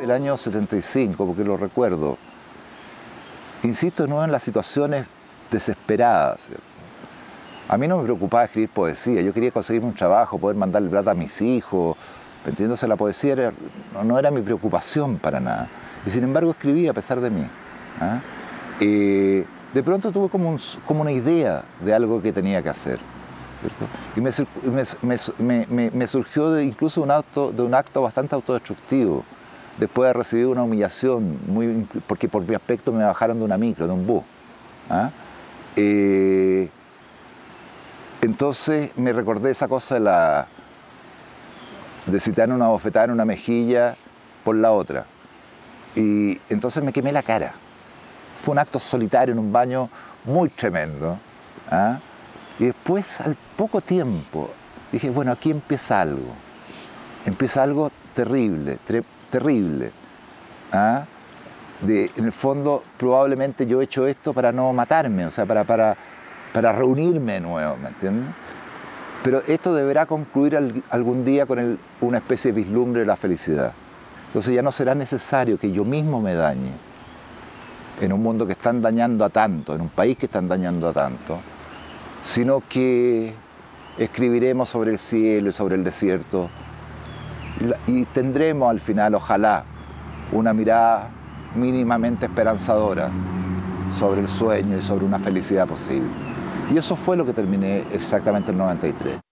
El año 75, porque lo recuerdo, insisto no en las situaciones desesperadas. A mí no me preocupaba escribir poesía, yo quería conseguirme un trabajo, poder mandarle plata a mis hijos, entiéndose, la poesía no, era mi preocupación para nada. Y sin embargo escribí a pesar de mí. ¿ah? Eh, de pronto tuve como, una idea de algo que tenía que hacer. Y me, surgió incluso un acto, de un acto bastante autodestructivo después de recibir una humillación, muy, porque por mi aspecto me bajaron de una micro, de un bus. ¿ah? Eh, entonces me recordé esa cosa de la de citar una bofetada en una mejilla por la otra. Y entonces me quemé la cara. Fue un acto solitario en un baño muy tremendo. ¿ah? Y después, al poco tiempo, dije, bueno, aquí empieza algo. Empieza algo terrible, terrible. ¿ah? De, en el fondo, probablemente yo he hecho esto para no matarme, o sea, para, para, para reunirme de nuevo, ¿me entiendes? Pero esto deberá concluir algún día con una especie de vislumbre de la felicidad. Entonces ya no será necesario que yo mismo me dañe en un mundo que están dañando a tanto, en un país que están dañando a tanto, sino que escribiremos sobre el cielo y sobre el desierto y tendremos al final, ojalá, una mirada mínimamente esperanzadora sobre el sueño y sobre una felicidad posible. Y eso fue lo que terminé exactamente el 93.